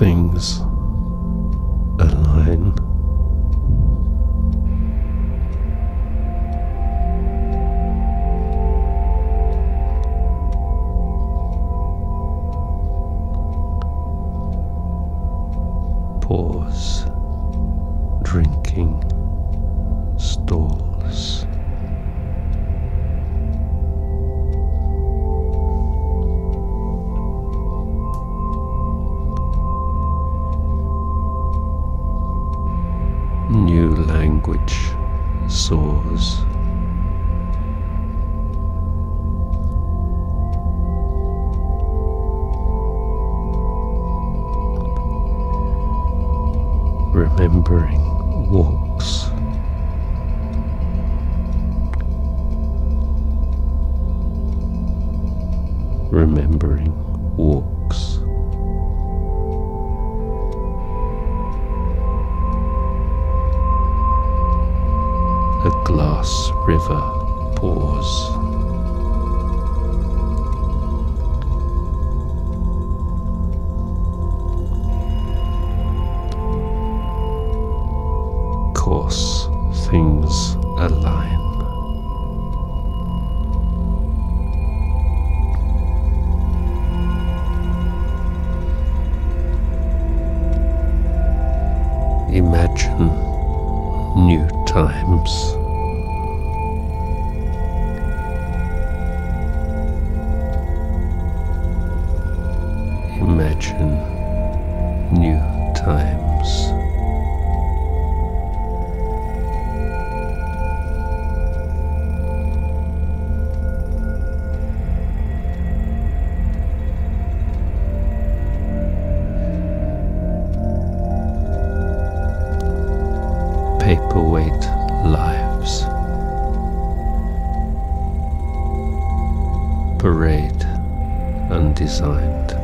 things language soars. Remembering walks. Remembering walks. Glass river pours. Course things align. Imagine new times. Imagine new times. Paperweight lives. Parade undesigned.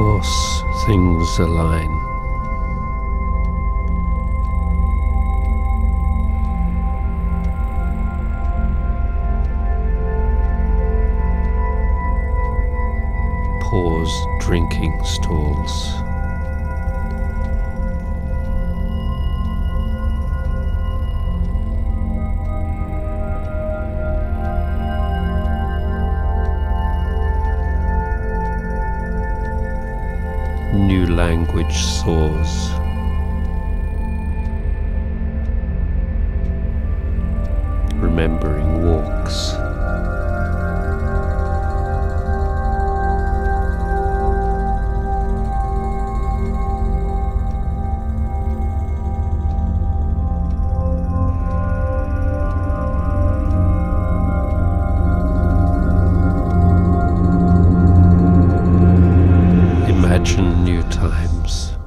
Course things align. Pause drinking stalls. Language soars. Remembering walks. New times.